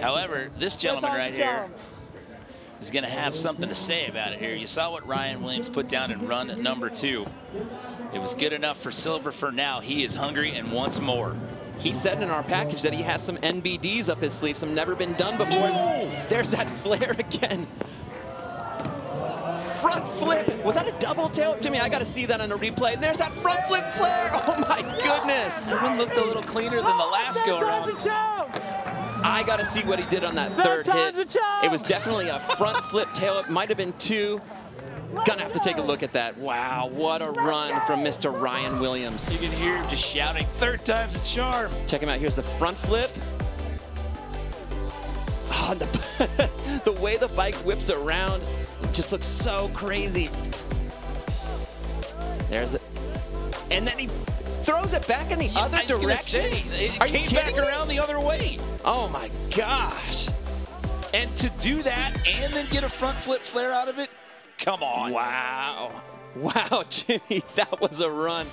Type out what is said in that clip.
However, this gentleman right here is going to have something to say about it here. You saw what Ryan Williams put down in run number two. It was good enough for silver for now. He is hungry and wants more. He said in our package that he has some NBDs up his sleeve, some never been done before. Ooh. There's that flare again. Front flip. Was that a double tail? Jimmy, I got to see that on a replay. There's that front flip flare. Oh my goodness. That one looked a little cleaner than the last go around. I got to see what he did on that third hit. It was definitely a front flip tail. It might have been two. Gonna have to take a look at that. Wow, what a run from Mr. Ryan Williams. You can hear him just shouting, third time's a charm. Check him out. Here's the front flip. Oh, the, the way the bike whips around it just looks so crazy. There's it. And then he back in the Yeah, other direction. say, it Are came back me? around the other way. Oh my gosh. And to do that and then get a front flip flare out of it, come on. Wow. Wow, Jimmy, that was a run.